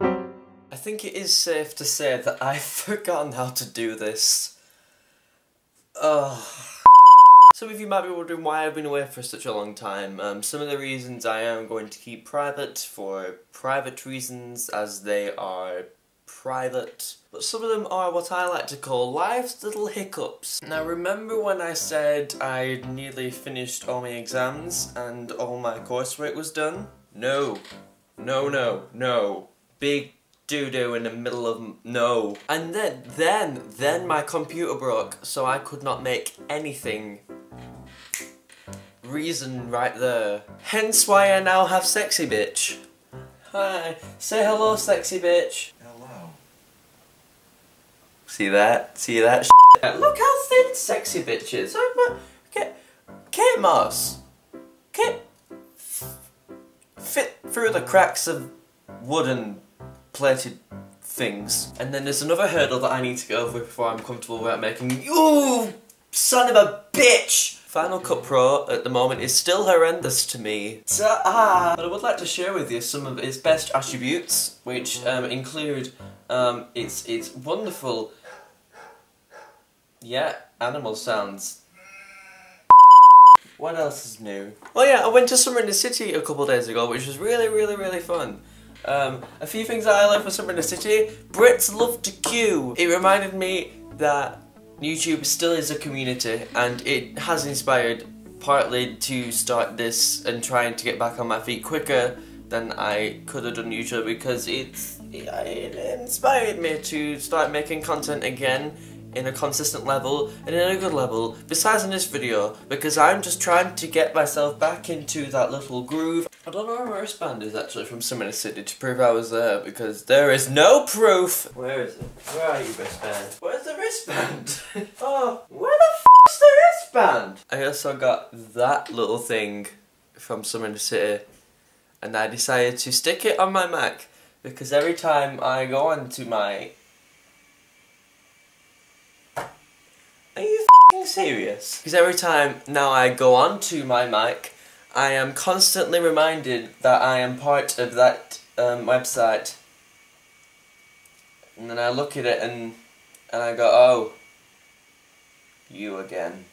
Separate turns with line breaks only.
I think it is safe to say that I've forgotten how to do this. Ugh. Some of you might be wondering why I've been away for such a long time. Um, some of the reasons I am going to keep private for private reasons as they are private. But some of them are what I like to call life's little hiccups. Now remember when I said I'd nearly finished all my exams and all my coursework was done? No. No, no, no. Big doo-doo in the middle of no. And then, then, then my computer broke, so I could not make anything. Reason right there. Hence why I now have sexy bitch. Hi. Say hello, sexy bitch.
Hello.
See that? See that? Look how thin sexy bitch is. Kate Moss. Through the cracks of wooden plated things. And then there's another hurdle that I need to get over before I'm comfortable without making you son of a bitch! Final Cut Pro at the moment is still horrendous to me. Ah. But I would like to share with you some of its best attributes, which um, include um, its its wonderful, yeah, animal sounds. What else is new? Oh yeah, I went to Summer in the City a couple days ago, which was really, really, really fun. Um, a few things that I learned for Summer in the City. Brits love to queue. It reminded me that YouTube still is a community and it has inspired partly to start this and trying to get back on my feet quicker than I could have done usually because it's, it inspired me to start making content again in a consistent level and in a good level besides in this video because I'm just trying to get myself back into that little groove. I don't know where my wristband is actually from Summer City to prove I was there because there is no proof. Where is it? Where are you wristband? Where's the wristband? oh, where the f***'s the wristband? I also got that little thing from Summer City and I decided to stick it on my Mac because every time I go onto my Are you serious? Because every time now I go onto my mic, I am constantly reminded that I am part of that um, website. And then I look at it and and I go, oh, you again.